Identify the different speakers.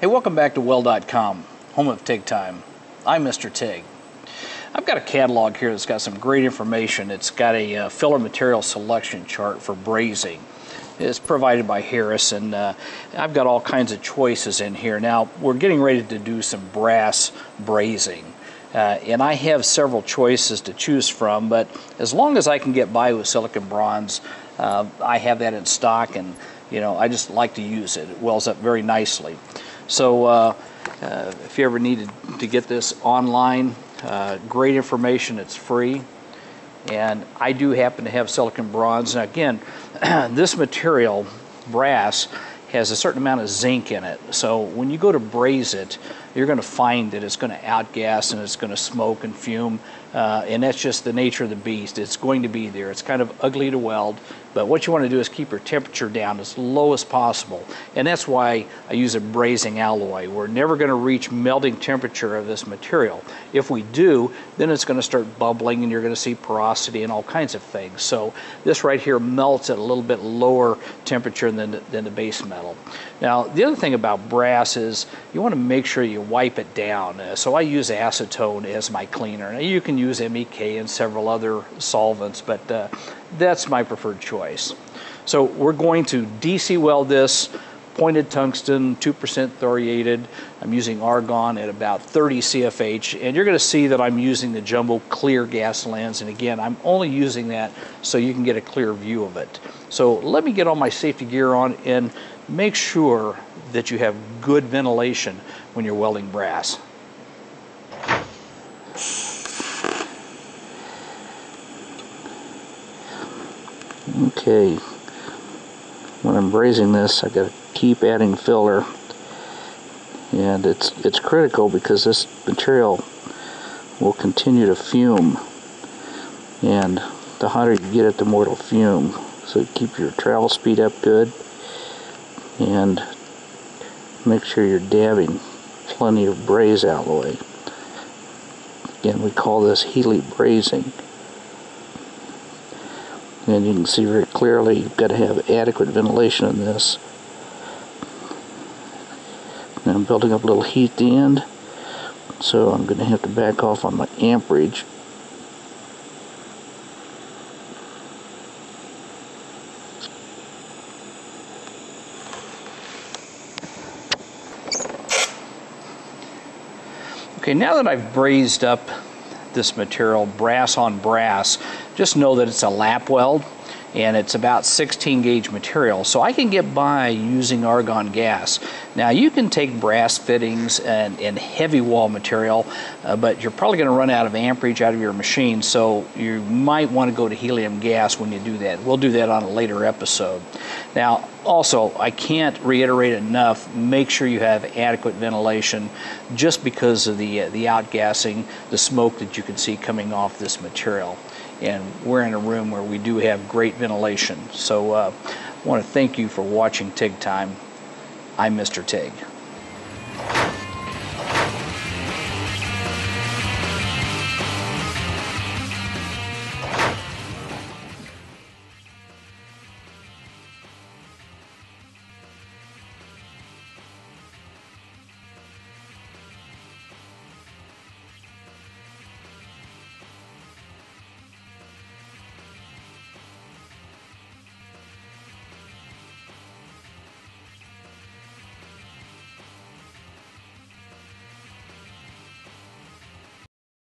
Speaker 1: Hey, welcome back to Weld.com, home of TIG Time. I'm Mr. TIG. I've got a catalog here that's got some great information. It's got a uh, filler material selection chart for brazing. It's provided by Harris, and uh, I've got all kinds of choices in here. Now, we're getting ready to do some brass brazing. Uh, and I have several choices to choose from, but as long as I can get by with silicon bronze, uh, I have that in stock, and you know I just like to use it. It wells up very nicely. So uh, uh, if you ever needed to get this online, uh, great information. It's free, and I do happen to have silicon bronze. Now again, this material, brass, has a certain amount of zinc in it. So when you go to braze it, you're going to find that it's going to outgas and it's going to smoke and fume. Uh, and that's just the nature of the beast. It's going to be there. It's kind of ugly to weld, but what you want to do is keep your temperature down as low as possible. And that's why I use a brazing alloy. We're never going to reach melting temperature of this material. If we do, then it's going to start bubbling and you're going to see porosity and all kinds of things. So this right here melts at a little bit lower temperature than, than the base metal. Now, the other thing about brass is you want to make sure you wipe it down. Uh, so I use acetone as my cleaner. Now, you can use MEK and several other solvents, but uh, that's my preferred choice. So we're going to DC weld this pointed tungsten, 2% thoriated. I'm using argon at about 30 CFH, and you're going to see that I'm using the jumbo clear gas lens. And again, I'm only using that so you can get a clear view of it. So let me get all my safety gear on and make sure that you have good ventilation when you're welding brass. Okay, when I'm brazing this, I got to keep adding filler, and it's it's critical because this material will continue to fume, and the hotter you get it, the more it'll fume. So keep your travel speed up good, and make sure you're dabbing plenty of braze alloy. Again, we call this Heli brazing. And you can see very clearly you've got to have adequate ventilation in this. And I'm building up a little heat at the end, so I'm going to have to back off on my amperage. Okay, now that I've brazed up this material brass on brass, just know that it's a lap weld and it's about 16 gauge material. So I can get by using argon gas. Now you can take brass fittings and, and heavy wall material, uh, but you're probably going to run out of amperage out of your machine, so you might want to go to helium gas when you do that. We'll do that on a later episode. Now also, I can't reiterate enough, make sure you have adequate ventilation just because of the, uh, the outgassing, the smoke that you can see coming off this material and we're in a room where we do have great ventilation. So uh, I want to thank you for watching TIG Time. I'm Mr. TIG.